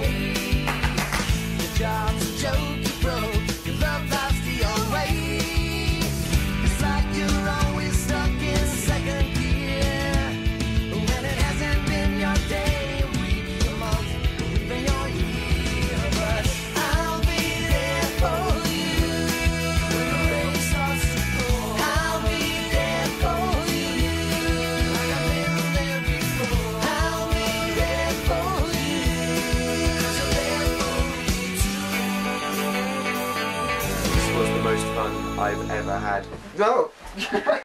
light. fun I've ever had. No!